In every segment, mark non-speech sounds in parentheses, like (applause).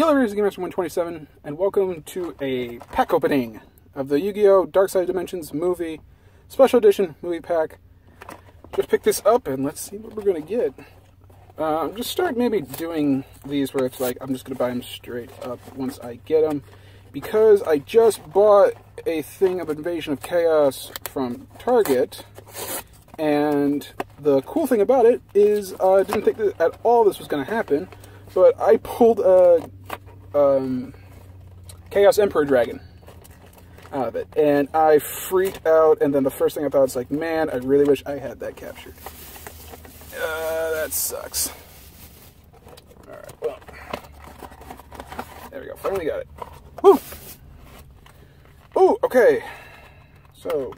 Yellow Rays Game Master 127, and welcome to a pack opening of the Yu-Gi-Oh! Dark Side Dimensions movie special edition movie pack. Just pick this up and let's see what we're gonna get. Uh, just start maybe doing these where it's like I'm just gonna buy them straight up once I get them because I just bought a thing of Invasion of Chaos from Target and the cool thing about it is uh, I didn't think that at all this was to happen, but I pulled a um, Chaos Emperor Dragon out of it, and I freaked out, and then the first thing I thought was like, man, I really wish I had that captured. Uh, that sucks. Alright, well, there we go, finally got it. Woo! Ooh, okay, so,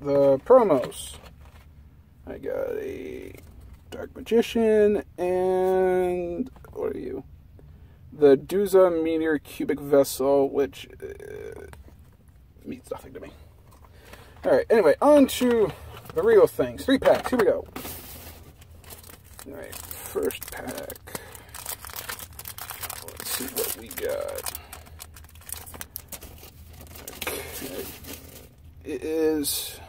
the promos. I got a Dark Magician and what are you? The Duza Meteor Cubic Vessel, which uh, means nothing to me. All right. Anyway, on to the real things. Three packs. Here we go. All right. First pack. Let's see what we got. Okay. It is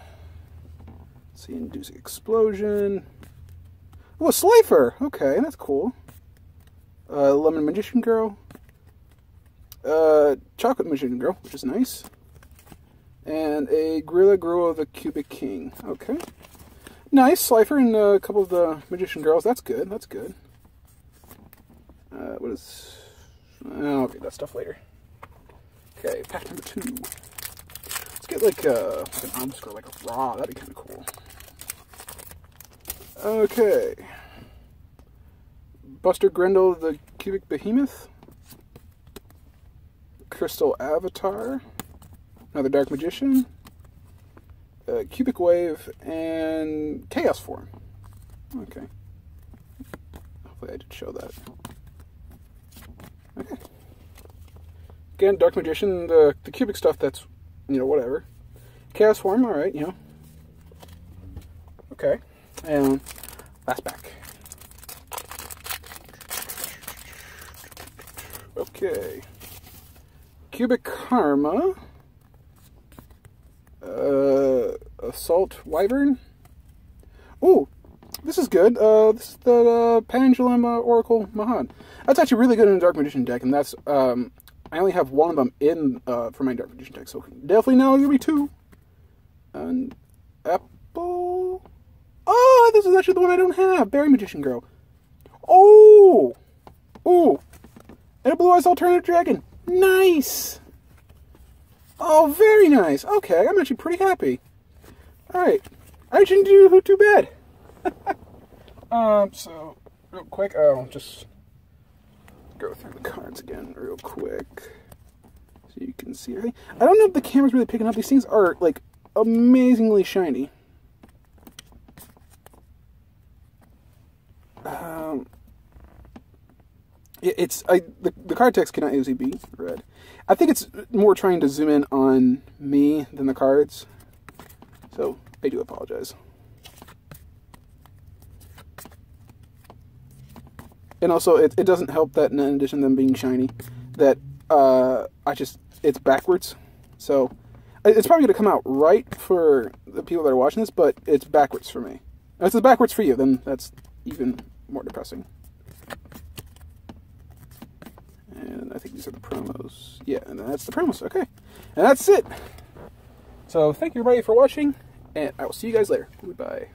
see, induce explosion. Oh, a Slifer! Okay, that's cool. Uh, Lemon Magician Girl. Uh, Chocolate Magician Girl, which is nice. And a Geira Guile of the Cubic King. Okay. Nice. Slifer and a couple of the Magician Girls. That's good. That's good. Uh, what is... Oh, I'll get that stuff later. Okay, pack number two. Let's get like, a, like an Obelisk, like a Ra. That'd be kind of cool. Okay. Buster Gundil, the Cubic Behemoth. Crystal Avatar. Another Dark Magician. Uh, Cubic Wave, and Chaos Form. Okay. Hopefully I did show that. Okay. Again, Dark Magician, the, the cubic stuff that's, you know, whatever. Chaos Form, alright, you know. Okay. And last pack. Okay. Cubic Karma. Uh, Assault Wyvern. Oh, this is good. Uh, this is the uh, Pendulum uh, Oracle Mahad. That's actually really good in a Dark Magician deck, and that's um, I only have one of them in uh, for my Dark Magician deck, so definitely now there'll be two. And Apple. Oh, this is actually the one I don't have. Berry Magician Girl. Oh! Oh! And a Blue Eyes Alternative Dragon. Nice! Oh, very nice. Okay, I'm actually pretty happy. Alright. I didn't do too bad. (laughs) um, so, real quick, I'll just go through the cards again real quick. So you can see. I don't know if the camera's really picking up. These things are, like, amazingly shiny. Um, it's I the, the card text cannot easily be read. I think it's more trying to zoom in on me than the cards. So I do apologize. And also, it, it doesn't help that in addition to them being shiny, that uh, I just it's backwards. So it's probably going to come out right for the people that are watching this, but it's backwards for me. If it's backwards for you, then that's even more depressing. And I think these are the promos. Yeah, and that's the promos. Okay. And that's it. So thank you everybody for watching, and I will see you guys later. Goodbye.